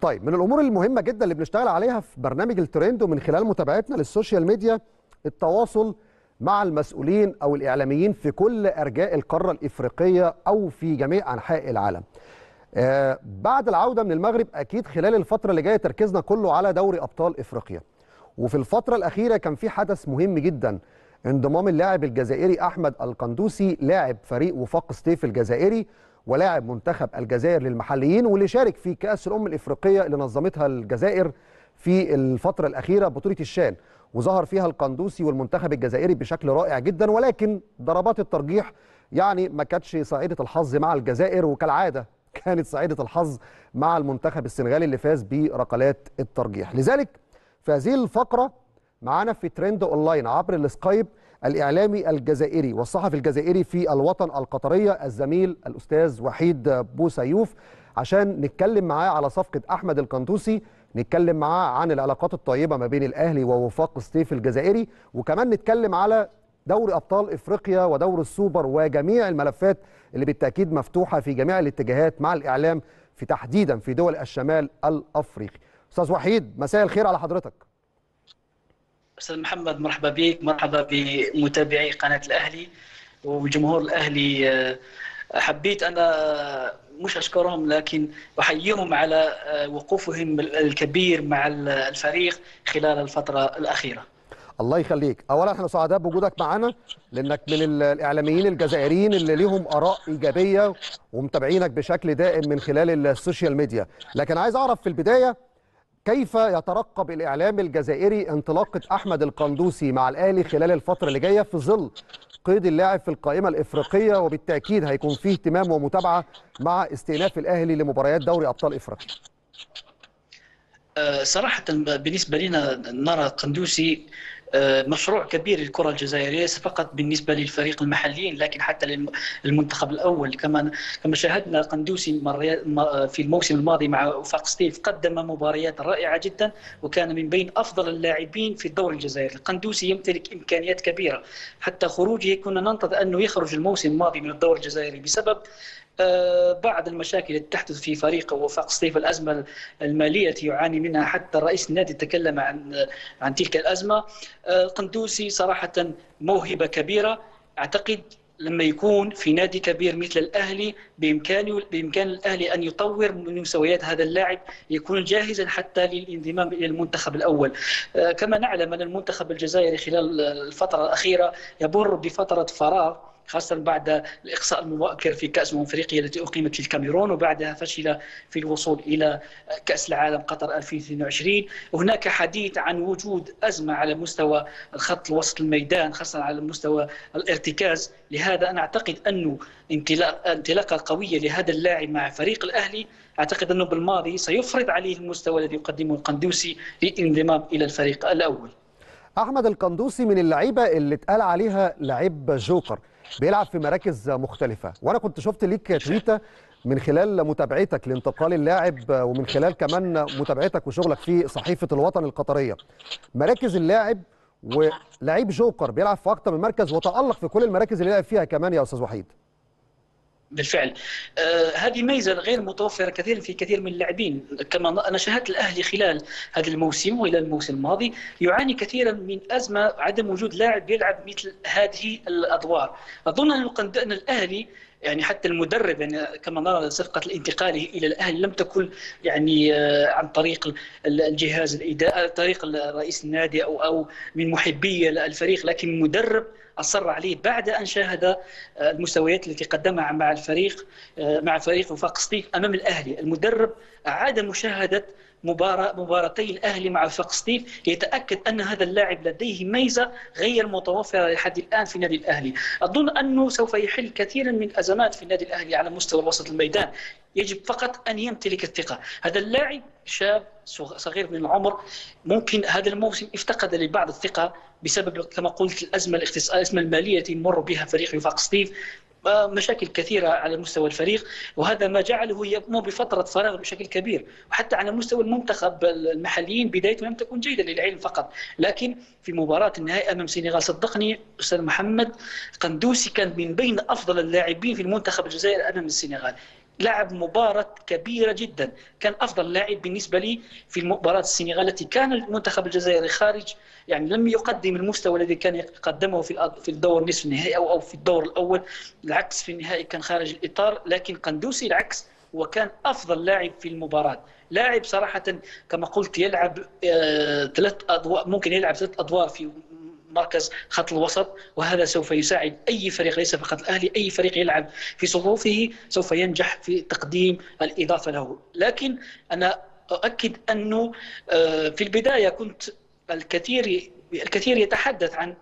طيب من الأمور المهمة جدا اللي بنشتغل عليها في برنامج الترند ومن خلال متابعتنا للسوشيال ميديا التواصل مع المسؤولين أو الإعلاميين في كل أرجاء القارة الإفريقية أو في جميع أنحاء العالم. آه بعد العودة من المغرب أكيد خلال الفترة اللي جاية تركيزنا كله على دوري أبطال إفريقيا. وفي الفترة الأخيرة كان في حدث مهم جدا انضمام اللاعب الجزائري أحمد القندوسي لاعب فريق وفاق سطيف الجزائري ولاعب منتخب الجزائر للمحليين واللي شارك في كأس الأمم الإفريقية اللي نظمتها الجزائر في الفترة الأخيرة بطولة الشان وظهر فيها القندوسي والمنتخب الجزائري بشكل رائع جدا ولكن ضربات الترجيح يعني ما كانتش سعيدة الحظ مع الجزائر وكالعادة كانت سعيدة الحظ مع المنتخب السنغالي اللي فاز بركلات الترجيح. لذلك في هذه الفقرة معانا في Trend Online عبر ال Skype الإعلامي الجزائري والصحفي الجزائري في الوطن القطرية الزميل الأستاذ وحيد بوسيوف عشان نتكلم معاه على صفقة أحمد القندوسي نتكلم معاه عن العلاقات الطيبة ما بين الأهلي ووفاق سطيف الجزائري وكمان نتكلم على دوري أبطال إفريقيا ودور السوبر وجميع الملفات اللي بالتأكيد مفتوحة في جميع الاتجاهات مع الإعلام في تحديدا في دول الشمال الأفريقي. أستاذ وحيد مساء الخير على حضرتك. أستاذ محمد مرحبا بك. مرحبا بمتابعي قناة الأهلي وجمهور الأهلي. حبيت أنا مش أشكرهم لكن أحييهم على وقوفهم الكبير مع الفريق خلال الفترة الأخيرة. الله يخليك. اولا إحنا سعداء بوجودك معانا لأنك من الإعلاميين الجزائريين اللي ليهم آراء إيجابية ومتابعينك بشكل دائم من خلال السوشيال ميديا. لكن عايز أعرف في البداية كيف يترقب الإعلام الجزائري انطلاقة أحمد القندوسي مع الاهلي خلال الفترة اللي جاية في ظل قيد اللاعب في القائمة الإفريقية وبالتأكيد هيكون فيه اهتمام ومتابعة مع استئناف الأهلي لمباريات دوري أبطال إفريقيا. صراحة بالنسبة لنا نرى قندوسي مشروع كبير للكرة الجزائرية ليس فقط بالنسبة للفريق المحليين لكن حتى للمنتخب الأول. كما كما شاهدنا قندوسي في الموسم الماضي مع وفاق ستيف قدم مباريات رائعة جدا وكان من بين أفضل اللاعبين في الدوري الجزائري. قندوسي يمتلك إمكانيات كبيرة. حتى خروجه كنا ننتظر أنه يخرج الموسم الماضي من الدوري الجزائري بسبب بعض المشاكل التي تحدث في فريق وفاق سطيف الأزمة المالية التي يعاني منها حتى رئيس النادي تكلم عن عن تلك الأزمة. قندوسي صراحة موهبة كبيرة. أعتقد لما يكون في نادي كبير مثل الأهلي بإمكانه بإمكان الأهلي أن يطور من مستويات هذا اللاعب يكون جاهزا حتى للانضمام إلى المنتخب الأول. كما نعلم أن المنتخب الجزائري خلال الفترة الأخيرة يمر بفترة فراغ خاصة بعد الإقصاء المبكر في كأس أمم أفريقيا التي أقيمت في الكاميرون وبعدها فشل في الوصول إلى كأس العالم قطر 2022 هناك حديث عن وجود أزمة على مستوى الخط الوسط الميدان خاصة على مستوى الارتكاز. لهذا أنا أعتقد أنه انطلاقة قوية لهذا اللاعب مع فريق الأهلي. أعتقد أنه بالماضي سيفرض عليه المستوى الذي يقدمه القندوسي للانضمام إلى الفريق الأول. أحمد القندوسي من اللعيبة اللي اتقال عليها لعيب جوكر. بيلعب في مراكز مختلفة. وأنا كنت شفت ليك تويتة من خلال متابعتك لانتقال اللاعب ومن خلال كمان متابعتك وشغلك في صحيفة الوطن القطرية. مراكز اللاعب ولعيب جوكر بيلعب في أكتر من مركز وتألق في كل المراكز اللي لعب فيها كمان يا أستاذ وحيد. بالفعل. آه هذه ميزة غير متوفرة كثيرا في كثير من اللاعبين. كما أنا شاهدت الأهلي خلال هذا الموسم وإلى الموسم الماضي يعاني كثيرا من أزمة عدم وجود لاعب يلعب مثل هذه الأدوار. أظن أن الأهلي يعني حتى المدرب يعني كما نرى صفقة الانتقاله إلى الأهلي لم تكن يعني عن طريق الجهاز الإداري طريق رئيس النادي أو أو من محبي الفريق لكن المدرب أصر عليه بعد أن شاهد المستويات التي قدمها مع الفريق مع فريق وفاق أمام الأهلي. المدرب أعاد مشاهدة مباراة مباراتي الأهلي مع وفاق سطيف ليتاكد أن هذا اللاعب لديه ميزة غير متوفرة لحد الآن في النادي الأهلي. أظن أنه سوف يحل كثيرا من الأزمات في النادي الأهلي على مستوى وسط الميدان. يجب فقط أن يمتلك الثقة. هذا اللاعب شاب صغير من العمر ممكن هذا الموسم افتقد لبعض الثقة بسبب كما قلت الأزمة الأزمة المالية التي يمر بها فريق وفاق سطيف مشاكل كثيرة على مستوى الفريق وهذا ما جعله يقوم بفترة فراغ بشكل كبير وحتى على مستوى المنتخب المحليين بدايته لم تكن جيدة للعلم فقط. لكن في مباراة النهائي أمام السنغال صدقني أستاذ محمد قندوسي كان من بين أفضل اللاعبين في المنتخب الجزائري أمام السنغال. لعب مباراة كبيرة جدا. كان أفضل لاعب بالنسبة لي في مباراة السنغال التي كان المنتخب الجزائري خارج يعني لم يقدم المستوى الذي كان يقدمه في في الدور نصف النهائي أو أو في الدور الأول. العكس في النهائي كان خارج الإطار لكن قندوسي العكس وكان أفضل لاعب في المباراة. لاعب صراحة كما قلت يلعب ثلاث أضواء ممكن يلعب ثلاث أدوار في مركز خط الوسط وهذا سوف يساعد أي فريق ليس فقط الأهلي أي فريق يلعب في صفوفه سوف ينجح في تقديم الإضافة له. لكن أنا أؤكد أنه في البداية كنت الكثير الكثير يتحدث عن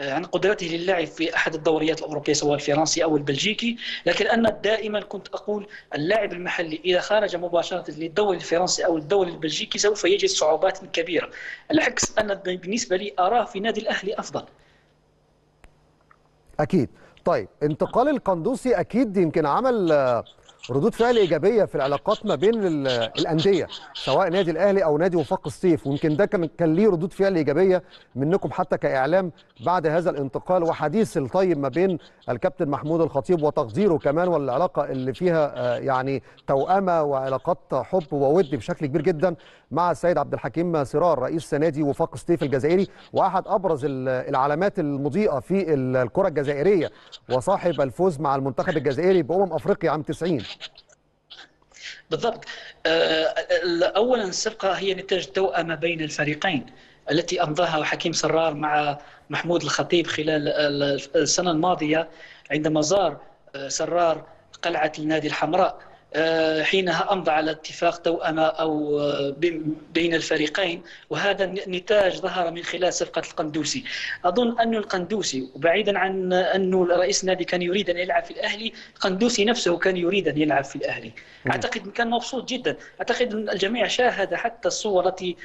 عن قدرته للعب في أحد الدوريات الأوروبية سواء الفرنسي أو البلجيكي. لكن أنا دائما كنت أقول اللاعب المحلي إذا خرج مباشرة للدوري الفرنسي أو الدوري البلجيكي سوف يجد صعوبات كبيرة. العكس أنا بالنسبة لي أراه في نادي الأهلي أفضل. أكيد. طيب انتقال القندوسي أكيد يمكن عمل ردود فعل إيجابية في العلاقات ما بين الأندية سواء نادي الأهلي أو نادي وفاق الصيف ويمكن ده كان كان ليه ردود فعل إيجابية منكم حتى كإعلام بعد هذا الانتقال وحديث الطيب ما بين الكابتن محمود الخطيب وتقديره كمان والعلاقة اللي فيها يعني توأمة وعلاقات حب وود بشكل كبير جدا مع السيد عبد الحكيم سرار رئيس نادي وفاق الصيف الجزائري وأحد أبرز العلامات المضيئة في الكرة الجزائرية وصاحب الفوز مع المنتخب الجزائري بأمم أفريقيا عام 90 بالضبط. اولا الصفقة هي نتاج توأمه بين الفريقين التي أمضاها حكيم سرار مع محمود الخطيب خلال السنة الماضية عندما زار سرار قلعة النادي الحمراء. حينها أمضى على اتفاق توأمة أو بين الفريقين وهذا نتاج ظهر من خلال صفقة القندوسي. أظن أن القندوسي وبعيدا عن انه رئيس النادي كان يريد ان يلعب في الأهلي القندوسي نفسه كان يريد ان يلعب في الأهلي. أعتقد كان مبسوط جدا. أعتقد أن الجميع شاهد حتى الصور التي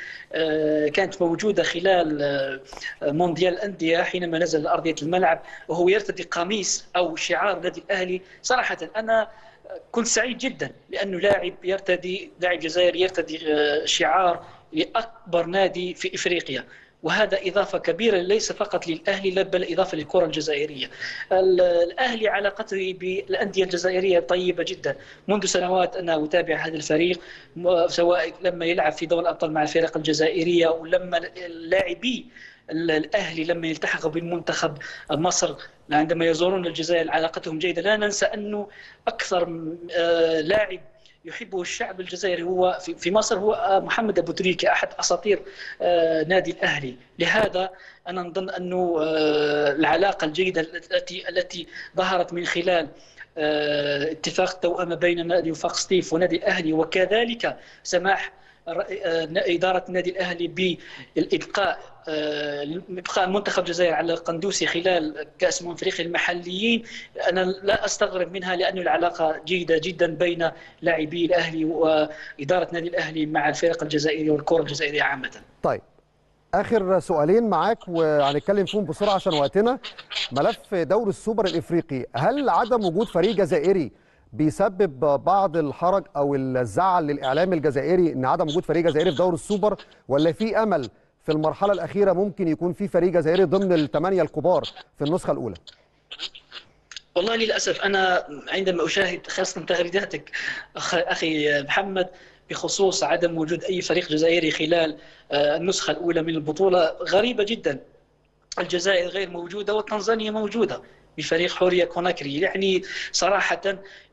كانت موجودة خلال مونديال الانديه حينما نزل أرضية الملعب وهو يرتدي قميص أو شعار نادي الأهلي. صراحة أنا كنت سعيد جدا لأنه لاعب يرتدي لاعب جزائري يرتدي شعار لأكبر نادي في إفريقيا وهذا إضافة كبيرة ليس فقط للأهلي بل إضافة للكرة الجزائرية. الأهلي علاقته بالانديه الجزائرية طيبة جدا، منذ سنوات أنا أتابع هذا الفريق سواء لما يلعب في دوري الأبطال مع الفرق الجزائرية ولما اللاعبي الأهلي لما يلتحقوا بالمنتخب مصر عندما يزورون الجزائر علاقتهم جيدة. لا ننسى أنه أكثر لاعب يحبه الشعب الجزائري هو في مصر هو محمد أبو تريكة أحد أساطير نادي الأهلي. لهذا أنا نظن أنه العلاقة الجيدة التي التي ظهرت من خلال اتفاق توأمة بين نادي وفاق سطيف ونادي الأهلي وكذلك سماح إدارة النادي الأهلي بالإبقاء إبقاء منتخب الجزائر على القندوسي خلال كأس امم افريقيا المحليين أنا لا أستغرب منها لأن العلاقة جيدة جدا بين لاعبي الأهلي وإدارة نادي الأهلي مع الفرق الجزائرية والكرة الجزائرية عامة. طيب آخر سؤالين معاك وهنتكلم فيهم بسرعة عشان وقتنا ملف دوري السوبر الإفريقي هل عدم وجود فريق جزائري بيسبب بعض الحرج أو الزعل للإعلام الجزائري إن عدم وجود فريق جزائري في دوري السوبر ولا في أمل في المرحلة الأخيرة ممكن يكون في فريق جزائري ضمن الثمانيه الكبار في النسخة الأولى؟ والله للأسف أنا عندما أشاهد خاصة تغريداتك أخي محمد بخصوص عدم وجود أي فريق جزائري خلال النسخة الأولى من البطولة غريبة جدا. الجزائر غير موجودة وتنزانيا موجودة. بفريق حورية كوناكري. يعني صراحة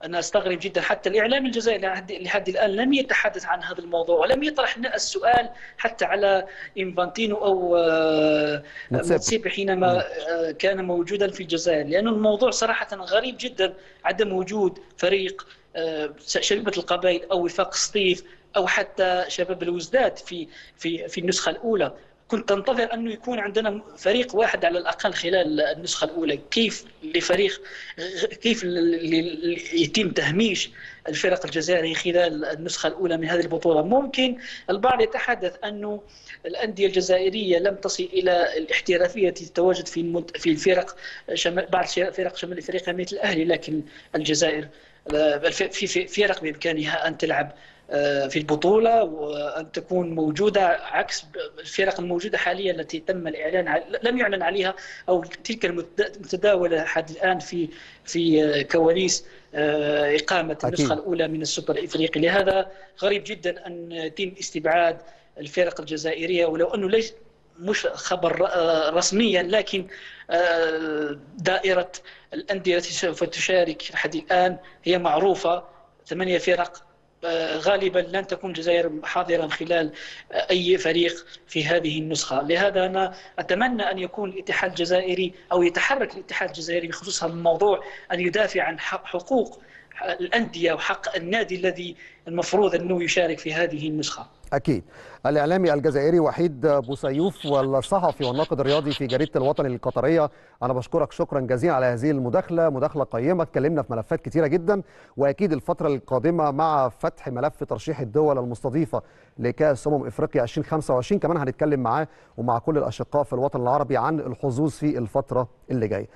أنا أستغرب جدا حتى الإعلام الجزائري لحد الآن لم يتحدث عن هذا الموضوع ولم يطرح السؤال حتى على إنفانتينو أو موتسيبي حينما كان موجودا في الجزائر. لأن الموضوع صراحة غريب جدا عدم وجود فريق شبيبة القبائل أو وفاق سطيف أو حتى شباب الوزداد في في في النسخة الأولى. كنت انتظر أنه يكون عندنا فريق واحد على الأقل خلال النسخة الأولى. كيف لفريق كيف يتم تهميش الفرق الجزائرية خلال النسخة الأولى من هذه البطولة؟ ممكن البعض يتحدث أنه الأندية الجزائرية لم تصل إلى الاحترافية تتواجد في في الفرق شمال بعض فرق شمال إفريقيا مثل الأهلي لكن الجزائر في فرق بإمكانها أن تلعب في البطولة وأن تكون موجودة عكس الفرق الموجودة حاليا التي تم الإعلان لم يعلن عليها أو تلك المتداولة حد الآن في في كواليس إقامة أكيد. النسخة الأولى من السوبر الإفريقي لهذا غريب جدا أن يتم استبعاد الفرق الجزائرية ولو أنه ليس مش خبر رسميا لكن دائرة الأندية التي سوف تشارك لحد الآن هي معروفة ثمانية فرق غالبا لن تكون الجزائر حاضرا خلال أي فريق في هذه النسخة، لهذا أنا أتمنى أن يكون الاتحاد الجزائري أو يتحرك الاتحاد الجزائري بخصوص هذا الموضوع أن يدافع عن حقوق الأندية وحق النادي الذي المفروض أنه يشارك في هذه النسخة. أكيد. الإعلامي الجزائري وحيد بوسيوف والصحفي والناقد الرياضي في جريدة الوطن القطرية أنا بشكرك شكرا جزيلا على هذه المداخلة مداخلة قيمة اتكلمنا في ملفات كثيره جدا وأكيد الفترة القادمة مع فتح ملف ترشيح الدول المستضيفة لكأس أمم إفريقيا 2025 كمان هنتكلم معاه ومع كل الأشقاء في الوطن العربي عن الحظوظ في الفترة اللي جاية